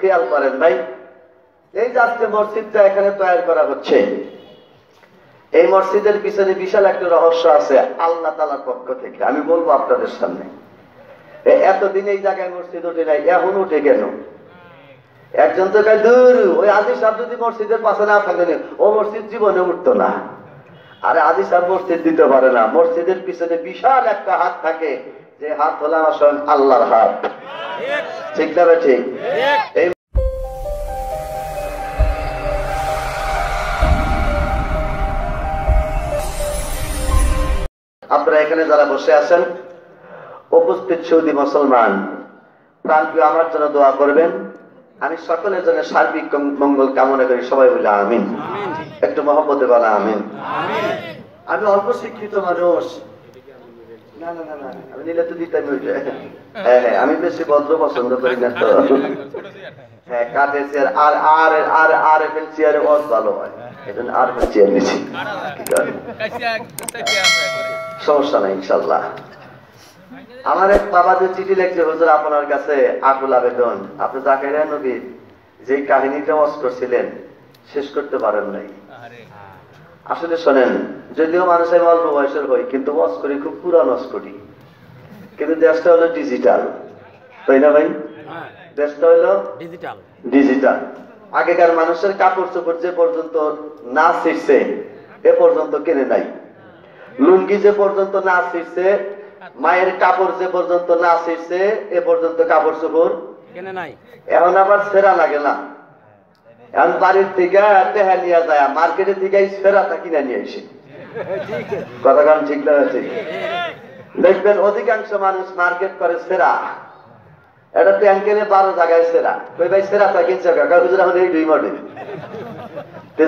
খেয়াল করেন ভাই। এই যে আজকে মসজিদটা এখানে তৈরি করা হচ্ছে, এই মসজিদের পিছনে বিশাল একটা রহস্য আছে, আল্লাহ তালার পক্ষ থেকে। আমি বলব আপনাদের সামনে এতদিন এই জায়গায় মসজিদ উঠে নাই, এখন উঠে কেন? একজন তো কয়, দূর, ওই আদি সাহেব যদি মসজিদের পাশে না থাকেন, ও মসজিদ জীবনে উঠতো না। আরে আদি সাহেব মসজিদ দিতে পারে না, মসজিদের পিছনে বিশাল একটা হাত থাকে, যে হাত হলো আমার স্বয়ং আল্লাহর হাত। ঠিক না ঠিক? এই আপনারা এখানে যারা বসে আছেন উপস্থিত সৌদি মুসলমান প্রাণপ্রিয় আমার জন্য দোয়া করবেন। আমি সকলের জন্য সার্বিক মঙ্গল কামনা করি। সবাই বলে আমিন। একটু মহব্বতে বলা আমিন। আমি অল্প শিক্ষিত মানুষ। না না না না আমি নিলে তো দিতাম হ্যাঁ হ্যাঁ। আমি বেশি ভদ্র পছন্দ করি না তো। হ্যাঁ কাঠের চেয়ার আর আর আর আর এফ এল চেয়ারে অত ভালো হয়। এই আর এফ এল চেয়ার নিছি সমস্যা নাই ইনশাল্লাহ। আমার এক বাবা যে চিঠি লিখছে হুজুর আপনার কাছে আকুল আবেদন। আপনি জাকারিয়া নবী যে কাহিনীটা ওয়াজ করছিলেন শেষ করতে পারেন নাই। আসলে শোনেন যদিও মানুষ আমি অল্প বয়সের হই কিন্তু ওয়াজ করি খুব পুরান করি। কিন্তু দেশটা হলো ডিজিটাল তাই না ভাই? দেশটা হলো ডিজিটাল ডিজিটাল আগেকার মানুষের কাপড় চোপড় যে পর্যন্ত না ছিঁড়ছে এ পর্যন্ত কেনে নাই। লুঙ্গি যে পর্যন্ত না ছিঁড়ছে মায়ের কাপড় যে পর্যন্ত না ছিঁড়ছে এ পর্যন্ত কাপড় চোপড় কেনে নাই। এখন আবার সেরা লাগে না। এখন বাড়ির থেকে টেহা নিয়ে যায়, মার্কেটে থেকে সেরাটা কিনে নিয়ে এসে। কথা কারণ ঠিক না ঠিক দেখবেন অধিকাংশ মানুষ মার্কেট করে সেরা। এটা কিনে বারো জায়গায় সেরা। ওই ভাই, সেরাটা কিনছে কাকা? এই দুই মডেল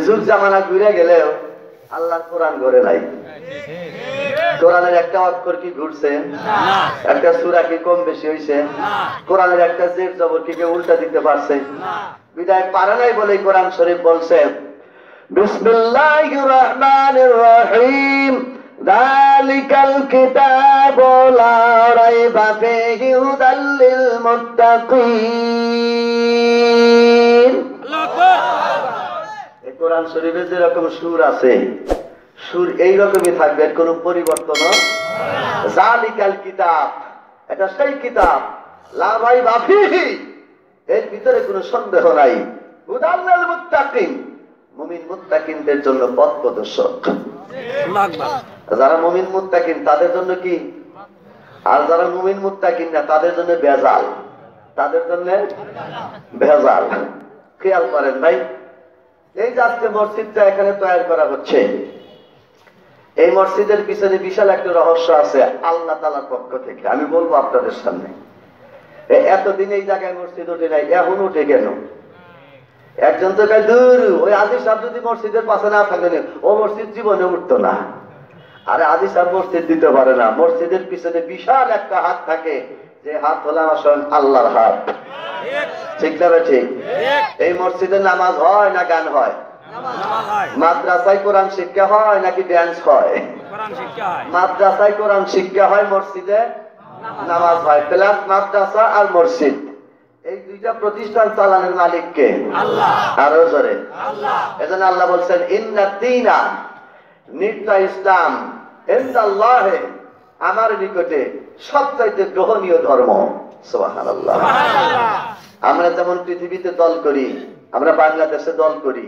যুগ জামানা ঘুরে গেলেও আল্লাহর কোরআন ঘরে নাই। কোরআনের একটা অক্ষর কি ঘুরছে? একটা সুরা কি কম বেশি হয়েছে কোরআনের একটা জের জবর কি উল্টা দিতে পারছে? বিদায় পারে নাই বলে কোরআন শরীফ বলছে। রহিম কোরআন শরীফে যেরকম সুর আছে সুর এই রকমই থাকবে, এর কোনো পরিবর্তন জালিকাল কিতাব, এটা সেই কিতাব। লা ভাই বাফিহি এর ভিতরে কোনো সন্দেহ নাই। হুদাল্লাল মুত্তাকিন, মুমিন মুত্তাকিনদের জন্য পথ প্রদর্শক। যারা মুমিন মুত্তাকিন, তাদের জন্য কি? আর যারা মুমিন মুত্তাকিন না, তাদের জন্য বেজাল তাদের জন্য ভেজাল। খেয়াল করেন ভাই, এই যে আজকে মসজিদটা এখানে তৈরি করা হচ্ছে এই মসজিদের পিছনে বিশাল একটা রহস্য আছে আল্লাহ তালার পক্ষ থেকে। আমি বলব আপনাদের সামনে। এতদিন এই জায়গায় মসজিদ উঠে নাই এখন উঠে কেন? একজন তো কয় দূর ওই আদি সাহেব যদি মসজিদের পাশে না থাকেন ও মসজিদ জীবনে উঠতো না। আরে আদি সাহেব মসজিদ দিতে পারে না। মসজিদের পিছনে বিশাল একটা হাত থাকে যে হাত হলো আমার স্বয়ং আল্লাহর হাত। ঠিক না ঠিক। এই মসজিদে নামাজ হয় না গান হয়? মাদ্রাসায় কোরআন শিক্ষা হয় নাকি ড্যান্স হয়? মাদ্রাসায় কোরআন শিক্ষা হয় মসজিদে? নামাজ হয়। প্লাস মাদ্রাসা আর মসজিদ। এই দুইটা প্রতিষ্ঠান চালানোর মালিককে আরও জোরে। এজন্য আল্লাহ বলছেন ইন্না নিশ্চয় ইসলাম ইনদাল্লাহে আমার নিকটে সবচাইতে গ্রহণীয় ধর্ম। আমরা যেমন পৃথিবীতে দল করি আমরা বাংলাদেশে দল করি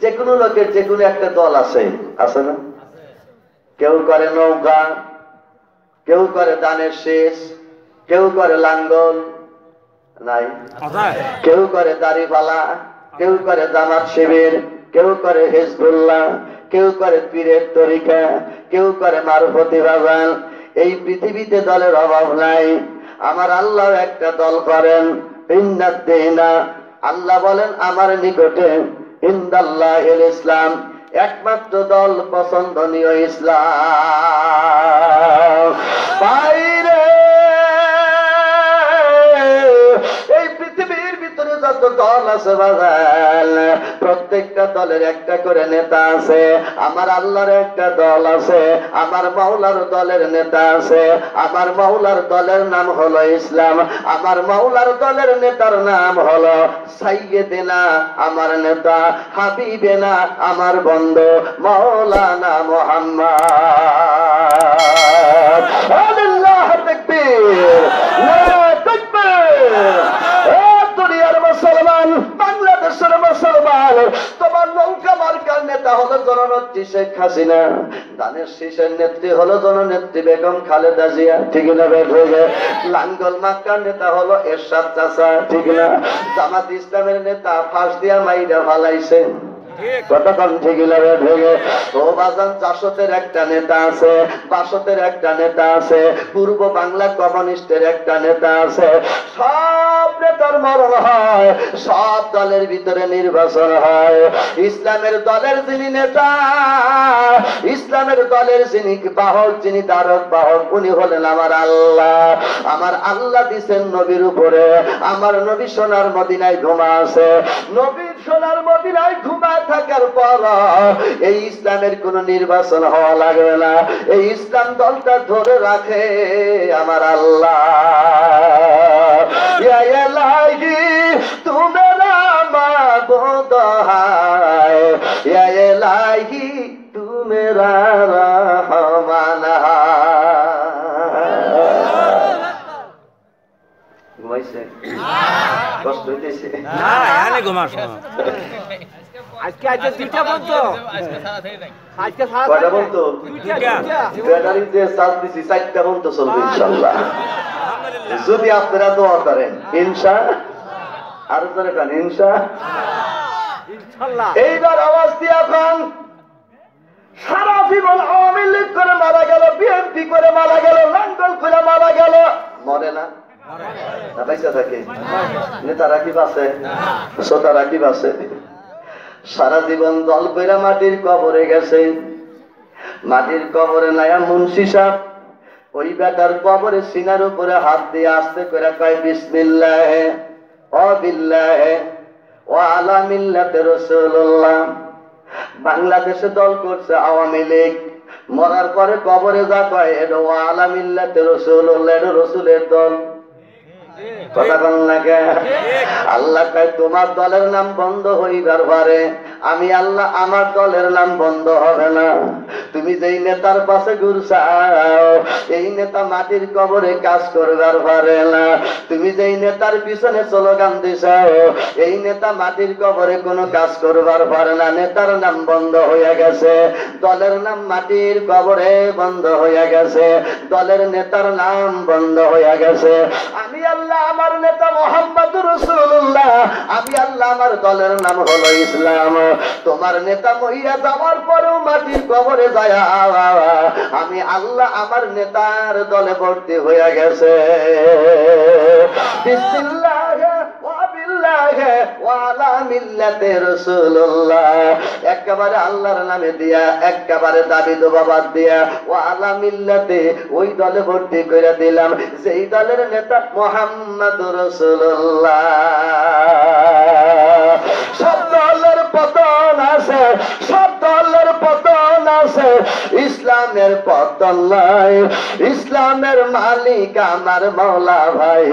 যে কোনো লোকের যে কোনো একটা দল আছে আছে না? কেউ করে নৌকা কেউ করে দানের শেষ কেউ করে লাঙ্গল নাই? কেউ করে দাড়িপালা কেউ করে জামাত শিবির কেউ করে হিজবুল্লাহ কেউ করে পীরের তরিকা কেউ করে মারফতি বাগান এই পৃথিবীতে দলের অভাব নাই। আমার আল্লাহ একটা দল করেন আল্লাহ বলেন আমার নিকটে ইন্দাল্লাহ ইসলাম একমাত্র দল পছন্দনীয় ইসলাম। দল আছে বাজার প্রত্যেকটা দলের একটা করে নেতা আছে। আমার আল্লাহর একটা দল আছে। আমার মাওলার দলের নেতা আছে। আমার মাওলার দলের নাম হলো ইসলাম। আমার মাওলার দলের নেতার নাম হলো সাইয়েদেনা, আমার নেতা, হাবিবেনা, আমার বন্ধু, মাওলানা মোহাম্মদ। মুসলমান তোমার নৌকা মার্কার নেতা হলো জননেত্রী শেখ হাসিনা। দানের শীষের নেত্রী হলো জননেত্রী বেগম খালেদা জিয়া। ঠিক না বেঠে লাঙ্গল মার্কার নেতা হলো এরশাদ চাচা। ঠিক না? জামাত ইসলামের নেতা ফাঁস দিয়া মাইরা ফালাইছে। পূর্ব বাংলা কমিউনিস্টের একটা নেতা আছে। সব নেতার মরণ হয়, সব দলের ভিতরে নির্বাচন হয়। ইসলামের দলের যিনি নেতা, ইসলামের দলের যিনি বাহক, যিনি তারক বাহক, উনি হলেন আমার আল্লাহ। আমার আল্লাহ দিছেন নবীর উপরে। আমার নবী সোনার মদিনায় ঘুমা আছে। নবীর সোনার মদিনায় ঘুমা থাকার পর এই ইসলামের কোন নির্বাচন হওয়া লাগবে না। এই ইসলাম দলটা ধরে রাখে আমার আল্লাহ। রহমান ঘুমাইছে? কষ্ট হইতেছে। না ঘুমাস। আজকে আজকে দুইটা বলতো আজকে সারা ব্যাটারি যে চার্জ দিছি চারটা বন্ধ চলবে ইনশাল্লাহ যদি আপনারা দোয়া করেন ইনশা আরও করে কেন ইনশা। এইবার আওয়াজ দিয়ে এখন সারা জীবন আওয়ামী লীগ করে মারা গেল বিএনপি করে মারা গেল লাঙ্গল করে মারা গেল। মরে না। না। পয়সা থাকে। নেতারা কি বাসে শ্রোতারা কি বাসে সারা জীবন দল কইরা মাটির কবরে গেছে। মাটির কবরে নায়া মুন্সি সাহ ওই বেটার কবরে সিনার উপরে হাত দিয়ে আস্তে করে কয়, বিসমিল্লাহ ও বিল্লাহ ও আলা মিল্লাতে রসুল্লাহ বাংলাদেশে দল করছে আওয়ামী লীগ। মরার পরে কবরে যা কয় এটা ও আলা মিল্লাতে রসুল্লাহ এটা রসুলের দল। কথা বল না? আল্লাহ তোমার দলের নাম বন্ধ হইবার পারে আমি আল্লাহ, আমার দলের নাম বন্ধ হবে না। তুমি যেই নেতার পাশে ঘুরছাও, এই নেতা মাটির কবরে কাজ করবার পারে না। তুমি যেই নেতার পিছনে স্লোগান দিছাও, এই নেতা মাটির কবরে কোনো কাজ করবার পারে না। নেতার নাম বন্ধ হয়ে গেছে, দলের নাম মাটির কবরে বন্ধ হয়ে গেছে, দলের নেতার নাম বন্ধ হয়ে গেছে। আমি আল্লাহ, আমার নেতা মোহাম্মদ রসুল্লাহ আমি আল্লাহ, আমার দলের নাম হলো ইসলাম। তোমার নেতা মহিয়া যাওয়ার পরেও মাটির কবরে যায়। আমি আল্লাহ, আমার নেতার দলে ভর্তি হয়ে গেছে। একেবারে আল্লাহর নামে দিয়া, একেবারে দাবি দোবাবাদ দিয়া ও আলা মিল্লাতে, ওই দলে ভর্তি করে দিলাম। সেই দলের নেতা মোহাম্মদ রসুল্লাহ ইসলামের পতন নাই ইসলামের মালিক আমার মৌলা ভাই।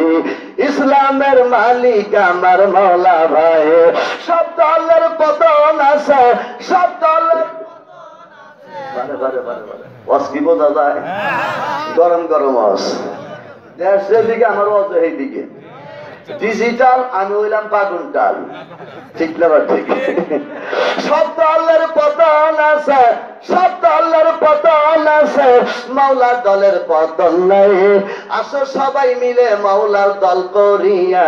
ইসলামের মালিক আমার মৌলা ভাই। সব দলের পতন আছে, সব দলের ডিজিটাল আমি ঠিক না ঠিক? সব আল্লাহর পতন আছে সব দলের আসো সবাই মিলে দল করিয়া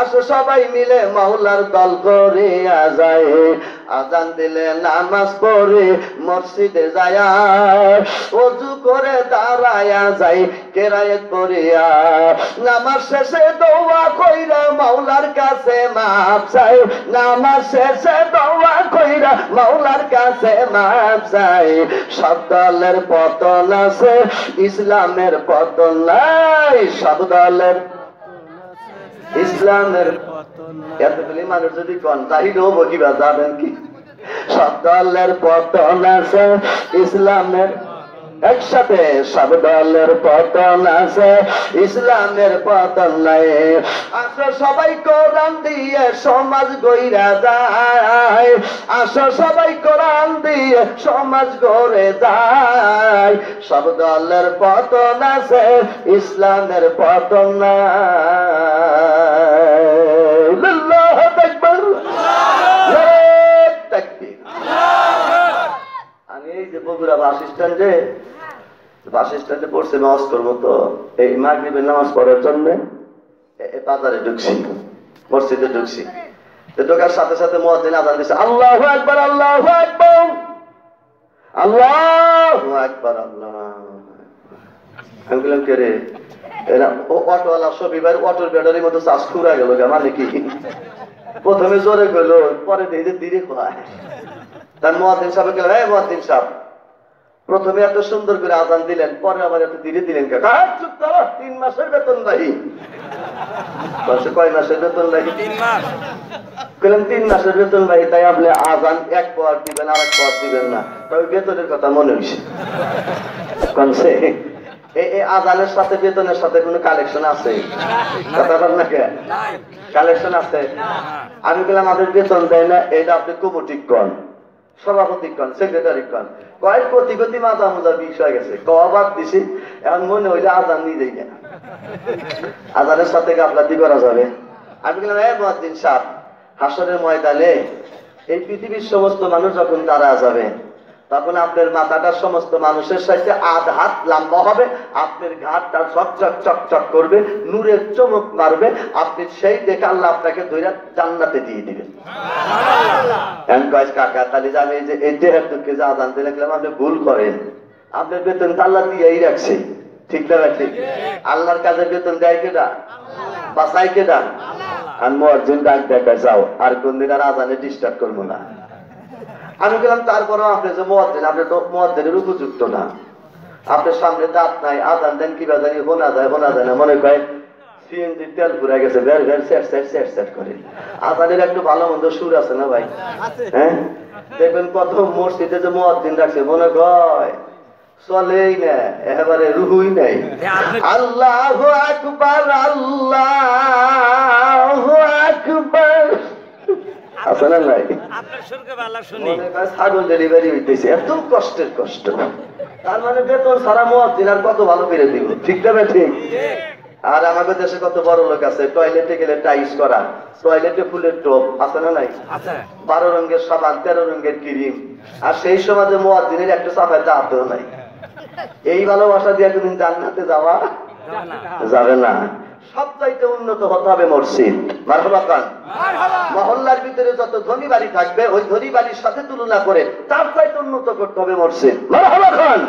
আসো সবাই মিলে দল করিয়া আজান দিলে নামাজ পড়ে মসজিদে যায়, অজু করে দাঁড়ায়া যাই কেরায়েত পড়িয়া। নামাজ শেষে দৌয়া কইরা মাওলার কাছে মাপ চাই। নামাজ শেষে দৌয়া কইরা মাওলার কাছে মাপ চাই সব দলের পতন আছে, ইসলামের পতন নাই, সব দলের ইসলামের এতগুলি মানুষ যদি কন তাহিলেও বকিবা যাবেন কি? সব দলের পতন আছে, ইসলামের একসাথে সব দলের পতন আছে, ইসলামের পতন নাই। আসো সবাই কোরআন দিয়ে সমাজ গইরা যায়। আসো সবাই কোরআন দিয়ে সমাজ গড়ে যায়। সব দলের পতন আছে, ইসলামের পতন নাই আল্লাহু আকবার নারায়ে তাকবীর আমি এই যে বগুড়া বাস স্ট্যান্ডে বাস স্ট্যান্ডে পড়ছে নামাজ করব তো। এই মাগরিবের নামাজ পড়ার জন্য বাজারে ঢুকছি। মসজিদে ঢুকছি। ঢোকার সাথে সাথে মহাদিন আজান দিচ্ছে আল্লাহ একবার আল্লাহ একবার আল্লাহ একবার আল্লাহ আমি বললাম কে রে? অটোওয়ালা সবিবার অটোর ব্যাটারির মতো চাষ খুঁড়া গেল মানে কি? প্রথমে জোরে গেল পরে দেখে যে ধীরে খোয়ায় তার মহাদিন সাহেব গেল হ্যাঁ মহাদিন সাহেব প্রথমে এত সুন্দর করে আজান দিলেন পরে আবার এত ধীরে দিলেন তিন মাসের বেতন নাই কয় মাসের বেতন নাই বললাম তিন মাসের বেতন নাই তাই আপনি আজান এক পর দিবেন আর এক পর দিবেন না। তবে বেতনের কথা মনে হয়েছে কনসে এই এই আজানের সাথে বেতনের সাথে কোনো কালেকশন আছে? কথা কালেকশন আছে? আমি বললাম আমাদের বেতন দেয় না এটা আপনি কমিটি ঠিক সভাপতি কন সেক্রেটারি কন কয়েক কোটি কোটি মাথা বিষ হয়ে গেছে। কবাদ দিছি, এখন মনে হইলে আজান নিজেই না। আজানের সাথে গাফলাতি করা যাবে। আমি বললাম মাস মহাদিন সাহ হাসরের ময়দানে এই পৃথিবীর সমস্ত মানুষ যখন তারা যাবে তখন আপনার মাথাটা সমস্ত মানুষের সাথে আধ হাত লম্বা হবে আপনার ঘাটটা চকচক চকচক করবে নূরের চমক মারবে আপনি সেই দেখে আল্লাহ আপনাকে ধরে জান্নাতে দিয়ে দিবেন। কাকা তাহলে আমি যে এই দেহের দুঃখে যা জানতে লাগলাম আপনি ভুল করেন। আপনার বেতন তো আল্লাহ দিয়েই রাখছে। ঠিক না ঠিক? আল্লাহর কাজে বেতন দেয় কেটা বাসাই কেটা আর মর্জিন ডাক দেখা যাও আর কোনদিন আর আজানে ডিস্টার্ব করব না। আমি গেলাম তারপরেও আপনি যে মহাদ্দিন আপনি তো মহাদ্দিনের উপযুক্ত না। আপনার সামনে দাঁত নাই আদান দেন কি বাজানি হোনা যায় হোনা যায় না। মনে কয় সিএনজি তেল ঘুরে গেছে বের বের সেট সেট সেট সেট করে। আদানের একটু ভালো মন্দ সুর আছে না ভাই? হ্যাঁ? দেখবেন প্রথম মসজিদে যে মহাদ্দিন রাখছে মনে কয় চলেই না একেবারে রুহুই নাই। আল্লাহ আকবার আল্লাহ আকবার। আছে না নাই আপনার সুরকে ভালো শুনি। ছাগল ডেলিভারি হইতেছে এত কষ্টের কষ্ট। তার মানে বেতন সারা মুয়াজ্জিন আর কত ভালো দিব? ঠিক না ঠিক? আর আমাদের দেশে কত বড় লোক আছে টয়লেটে গেলে টাইস করা টয়লেটে ফুলের টোপ আছে না নাই? বারো রঙের সাবান তেরো রঙের ক্রিম আর সেই সমাজে মুয়াজ্জিনের একটা সাফাই দাঁতও নাই। এই ভালোবাসা দিয়ে তুমি জান্নাতে যাওয়া যাবে না। সবচাইতে উন্নত হতে হবে মসজিদ। মারহাবা খান। মহল্লার ভিতরে যত ধনী বাড়ি থাকবে ওই ধনী বাড়ির সাথে তুলনা করে তার চাইতে উন্নত করতে হবে মসজিদ। মারহাবা খান।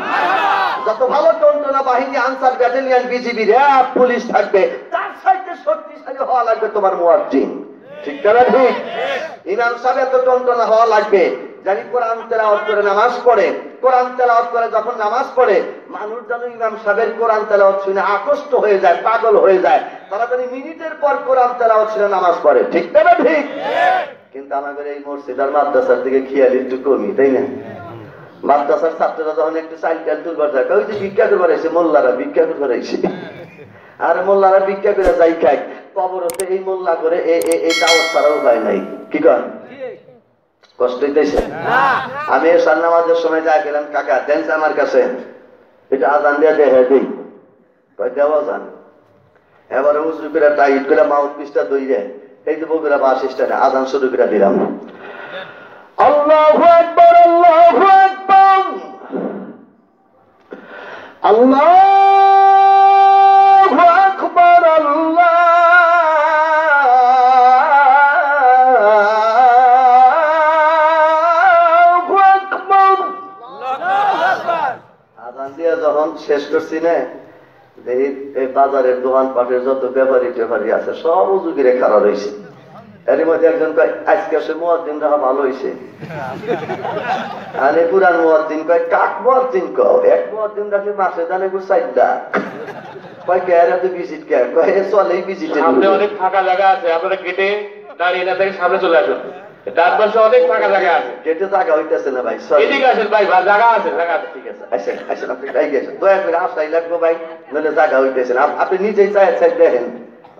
যত ভালো টন্টনা বাহিনী Ansar battalion BGB RAB police থাকবে তার চাইতে শক্তিশালী হওয়া লাগবে তোমার মুয়াজ্জিন। ঠিক না ঠিক? ইমাম সাহেব এত টন্টনা হওয়া লাগবে। জানি কোরআন তেলাওয়াত করে নামাজ পড়ে। কোরআন তেলাওয়াত করে যখন নামাজ পড়ে, মানুষ যেন ইমাম সাহেবের কোরআন তেলাওয়াত শুনে আকষ্ট হয়ে যায়, পাগল হয়ে যায়। তারা জানি মিনিটের পর কোরআন তেলাওয়াত শুনে নামাজ পড়ে। ঠিক না ঠিক? কিন্তু আমাদের এই মসজিদ আর মাদ্রাসার দিকে খেয়াল একটু কমি তাই না? মাদ্রাসার ছাত্ররা যখন একটু সাইকেল তুলবার থাকে, ওই যে ভিক্ষা করবার এসে মোল্লারা ভিক্ষা করবার এসে। আর মোল্লারা ভিক্ষা করে যাই খাই কবরতে এই মোল্লা করে এ দাওয়াত ছাড়া উপায় নাই। কি কর কষ্ট হইতেছে? আমি এসার নামাজের সময় যা গেলাম কাকা দেন আমার কাছে। এটা আজান দিয়ে দেহে দিই। দেওয়া যান এবারে উজু করে টাইট করে মাউথ পিসটা দইরে এই যে বগুড়া বাস স্ট্যান্ডে আজান শুরু করে দিলাম। আল্লাহু আকবার আল্লাহু আকবার। আল্লাহু করছি না। এই বাজারের দোকান পাটের যত ব্যাপারী টেপারি আছে সব উজুগিরে খারাপ রয়েছে এর মধ্যে একজন কয় আজকে সে মুয়াজ্জিন রাহা ভালো হয়েছে আরে পুরান মুয়াজ্জিন কয় কাক মুয়াজ্জিন কও? এক মুয়াজ্জিন রাখি মাসে জানে গু সাইডা কয় কে এত ভিজিট কে? কয় চলেই ভিজিটে সামনে অনেক ফাঁকা জায়গা আছে আপনারা কেটে দাঁড়িয়ে না থেকে সামনে চলে আসুন। ডান পাশে অনেক ফাঁকা জায়গা আছে। জায়গা হইতেছে না ভাই সরি এদিকে আসেন ভাই জায়গা আছে জায়গা আছে। ঠিক আছে আসেন আসেন আপনি দয়া করে লাগবো ভাই নইলে জায়গা হইতেছে না। আপনি নিজেই চাই চাই দেখেন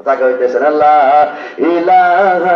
জায়গা হইতেছেন আল্লাহ ইলাহা